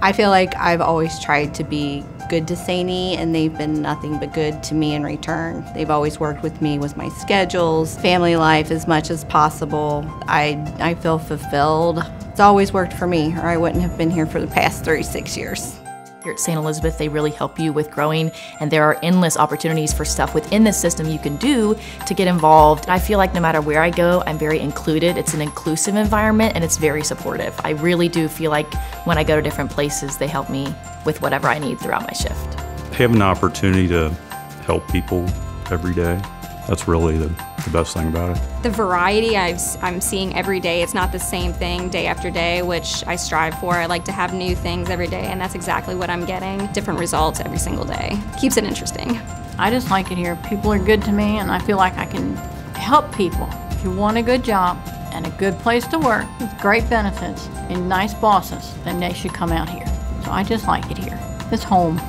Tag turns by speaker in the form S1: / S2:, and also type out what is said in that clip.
S1: I feel like I've always tried to be good to Saney, and they've been nothing but good to me in return. They've always worked with me with my schedules, family life as much as possible. I, I feel fulfilled. It's always worked for me, or I wouldn't have been here for the past 36 years.
S2: Here at St. Elizabeth, they really help you with growing, and there are endless opportunities for stuff within this system you can do to get involved. I feel like no matter where I go, I'm very included. It's an inclusive environment and it's very supportive. I really do feel like when I go to different places, they help me with whatever I need throughout my shift.
S3: Having an opportunity to help people every day, that's really the, the best thing about it.
S4: The variety i am seeing every day, it's not the same thing day after day, which I strive for. I like to have new things every day, and that's exactly what I'm getting. Different results every single day. Keeps it interesting.
S5: I just like it here. People are good to me, and I feel like I can help people. If you want a good job and a good place to work with great benefits and nice bosses, then they should come out here. So I just like it here. It's home.